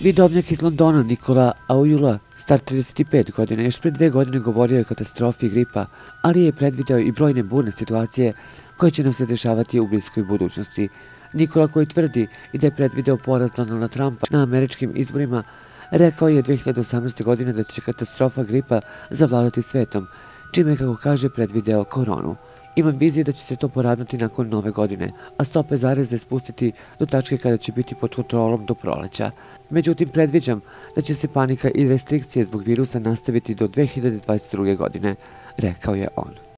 Vidovnjak iz Londona Nikola Aujula, star 35 godina, još pre dve godine govorio je o katastrofi gripa, ali je predvideo i brojne burne situacije koje će nam se dešavati u bliskoj budućnosti. Nikola koji tvrdi i da je predvideo poraz Donalda Trumpa na američkim izborima, rekao je 2018. godine da će katastrofa gripa zavladati svetom, čime je, kako kaže, predvideo koronu. Imam vizije da će se to poravnati nakon nove godine, a stope zareze spustiti do tačke kada će biti pod kontrolom do proleća. Međutim, predviđam da će se panika i restrikcije zbog virusa nastaviti do 2022. godine, rekao je on.